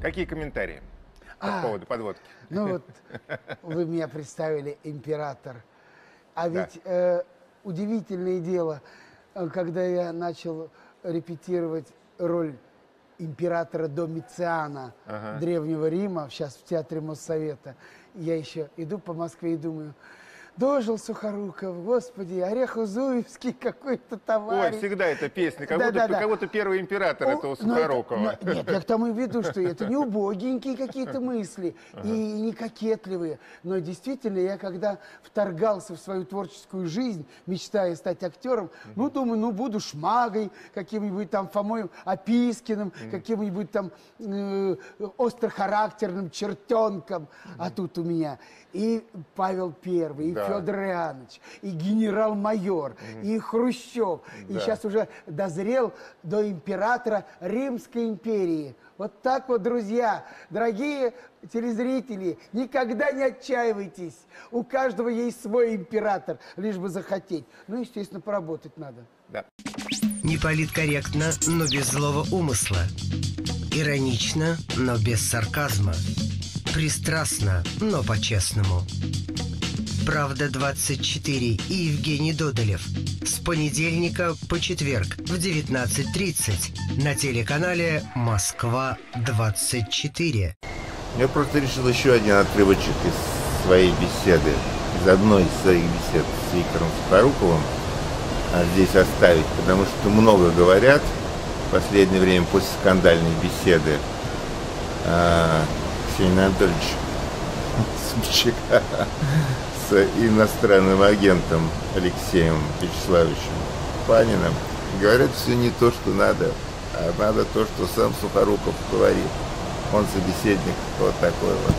Какие комментарии по А. поводу подводки? Ну вот, вы меня представили император. А Да. ведь э, удивительное дело, э, когда я начал репетировать роль императора Домициана Ага. Древнего Рима, сейчас в Театре Моссовета, я еще иду по Москве и думаю, дожил Сухоруков, господи, Орехозуевский какой-то Ой, товарищ. всегда эта песня, как Да, будто да, да. как будто первый император О, этого это- Сухорукова. но- нет, я к тому и веду, что это не убогенькие какие-то мысли и не кокетливые. Но действительно, я когда вторгался в свою творческую жизнь, мечтая стать актером, ну, думаю, ну, буду шмагой, каким-нибудь там Фомой Опискиным, каким-нибудь там э, острохарактерным чертенком. А тут у меня и Павел Первый, и Да. Федор Иоаннович, и генерал-майор, и Хрущев, и Да. сейчас уже дозрел до императора Римской империи. Вот так вот, друзья, дорогие телезрители, никогда не отчаивайтесь. У каждого есть свой император, лишь бы захотеть. Ну, естественно, поработать надо. Да. Не политкорректно, но без злого умысла. Иронично, но без сарказма. Пристрастно, но по-честному. «Правда-24» и Евгений Додолев. С понедельника по четверг в 19.30 на телеканале «Москва-24». Я просто решил еще один отрывочек из своей беседы, из одной из своих бесед с Виктором Сухоруковым а, здесь оставить, потому что много говорят в последнее время после скандальной беседы а, Ксения Анатольевич Собчака с иностранным агентом Алексеем Вячеславовичем Паниным. Говорят все не то, что надо, а надо то, что сам Сухоруков говорит. Он собеседник вот такой вот.